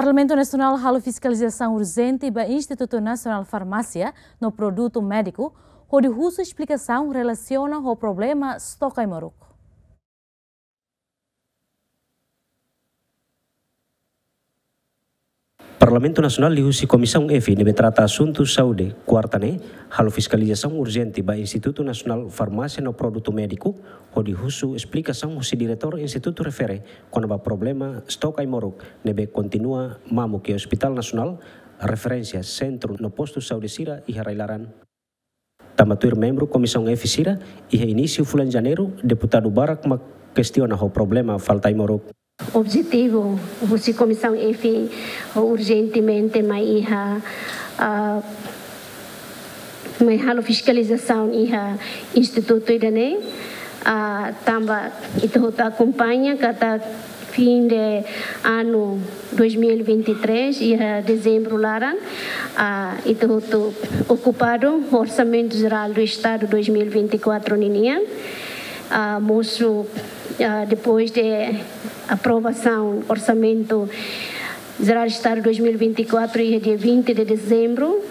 Parlamento Nacional halo fiscalização urgente para Instituto Nacional Farmácia no produto médico, onde uso explicação relaciona o problema estoque Parlamento Nacional lihusi Comissão EFI nebe trata assuntos saúde, quartane, halo fiscalização urgente ba Instituto Nacional Farmácia no Produto Médico, onde husu explicação husi diretor Instituto refere quando ba problema stok ai morok nebe continua mamu ke Hospital Nacional, referência centro no posto saúde Sira e Harailaran. Tamatuir membro Comissão EFI Sira e início fulan janeiro, deputado Barak ma questiona o problema falta ai morok. Objetivo a comissão enfim urgentemente mas iha uh, mas halo fiscalização iha instituto idane uh, tamba itu tá acompanha kata fim de ano 2023 e dezembro laran. Uh, itu ocupado orçamento geral do estado 2024 ninian uh, moço uh, depois de aprovação orçamento geral do Estado 2024 e dia 20 de dezembro.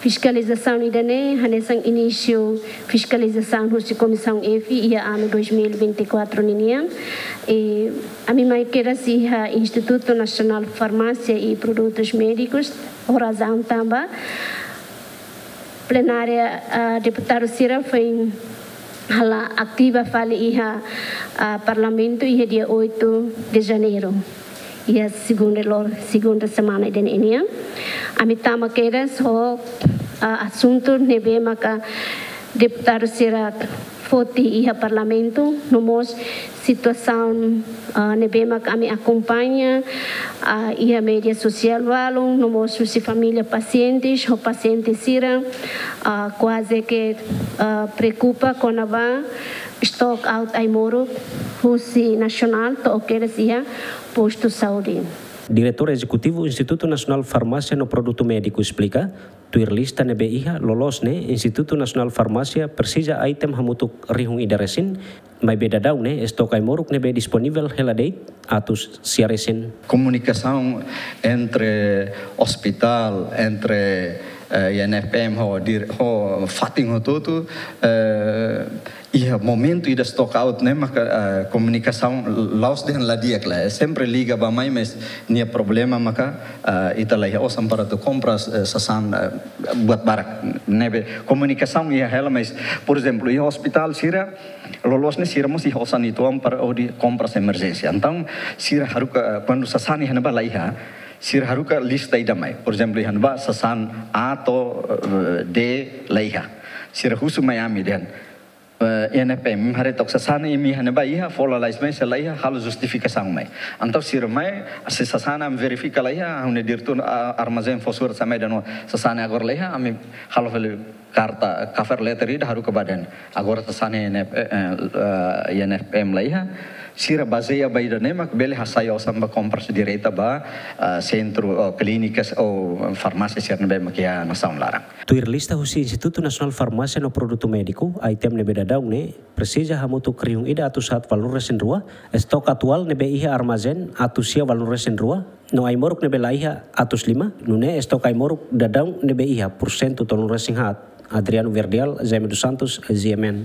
Fiscalização idane hanesang início fiscalização da comissão EFI e ano 2024 ninian. E a mim mais queira se Instituto Nacional de Farmácia e Produtos Médicos razão também plenária a deputado Cira foi hala ativa fale iha uh, parlamento iha dia 8 de janeiro. Ia segunda lor segunda semana den ini ya ami tama keres ho assunto nebe maka deputado será foti iha parlamento nomos situação uh, nebema que me acompanha e a média social valem no mostro se família pacientes ou pacientes ira quase que preocupa com a van stock out ai moro se nacional to okeresia posto saúde. Diretor Executivo Instituto Nacional Farmácia no Produto Médico explica, tuir lista nebe iha lolos ne Instituto Nacional Farmácia persija item hamutuk rihung idaresin, mai beda daun ne estok ai moruk nebe disponível heladeit atus siaresin. Comunicação entre hospital, entre uh, INFM ho dir ho fating ho tutu uh, Iya, momento ida stock out né, maka uh, komunikasyon laos din la dia. Sempre liga ba mai mes nia problema maka ita lah osam para tu compras sasan buat barak. Nebe komunikasyon iya hela mes por exemplo, i hospital sira lolos ne sira mos i hosan itu am para odi compras emergency. Antang sira haruka quando sasani hana ba laiha sira haruka lista ida mai. Por exemplo, hana ba sasan A to uh, D laiha. Sira husu Miami dan INFM hari tok sasana imi hane ba iha lais mai sela iha hal justificação mai antau sir mai se sasana am verifica la iha hune dirtu armazen fosur samai dano sasana agor la iha ami hal vele karta cover letter ida haru ke badan agora sasana INFM la iha sira baseia ba ida nemak bele hasaya samba compras direita ba centro clínicas ou farmácia sir nebe makia na saun larang tuir lista husi Instituto Nasional Farmácia no Produto Médico item nebe daun ne precisa hamutu kriung ida atu saat valor resen rua stok atual nebe iha armazen atu sia valor resen rua no ai moruk nebe laiha atus lima nune stok ai moruk dadang nebe iha porcento tolong resen hat Adriano Verdial, dos Santos, ZMN.